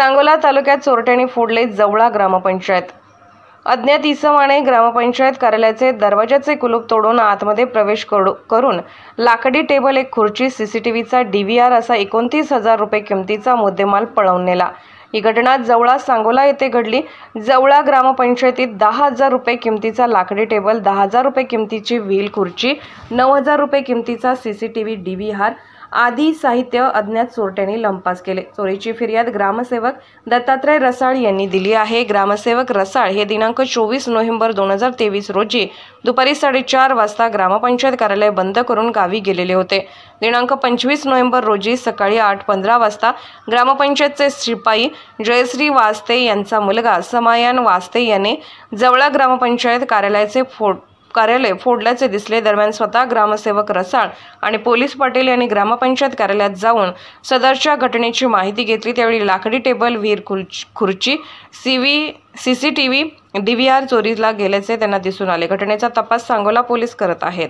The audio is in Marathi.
सांगोला तालुक्यात चोरट्याने फोडले जवळा ग्रामपंचायत. अज्ञात इसमाने ग्रामपंचायत कार्यालयाचे दरवाजाचे कुलूप तोडून आतमध्ये प्रवेश करू- करून लाकडी टेबल एक खुर्ची सीसीटीव्हीचा डीव्हीआर असा एकोणतीस हजार रुपये किमतीचा मुद्देमाल पळवून नेला. ही घटना जवळा सांगोला येथे घडली. जवळा ग्रामपंचायतीत दहा हजार रुपये किमतीचा लाकडी टेबल दहा हजार रुपये किमतीची व्हील खुर्ची नऊ हजार रुपये किमतीचा सीसीटीव्ही डीव्हीआर आदी साहित्य अज्ञात चोरट्यांनी लंपास केले. चोरीची फिर्याद ग्रामसेवक दत्तात्रय रसाळ यांनी दिली आहे. ग्रामसेवक रसाळ हे दिनांक चोवीस नोव्हेंबर दोन हजार तेवीस रोजी दुपारी साडेचार वाजता ग्रामपंचायत कार्यालय बंद करून गावी गेलेले होते. दिनांक पंचवीस नोव्हेंबर रोजी सकाळी आठ पंधरा वाजता ग्रामपंचायतचे शिपाई जयश्री वास्ते यांचा मुलगा समायान वास्ते याने जवळा ग्रामपंचायत कार्यालयाचे फोट कार्यालय फोडल्याचे दिसले. दरम्यान स्वतः ग्रामसेवक रसाळ आणि पोलीस पाटील यांनी ग्रामपंचायत कार्यालयात जाऊन सदरच्या घटनेची माहिती घेतली. त्यावेळी लाकडी टेबल विहीर खुर्ची खुर्ची CV C C T V D V R चोरीला गेल्याचे त्यांना दिसून आले. घटनेचा तपास सांगोला पोलीस करत आहेत.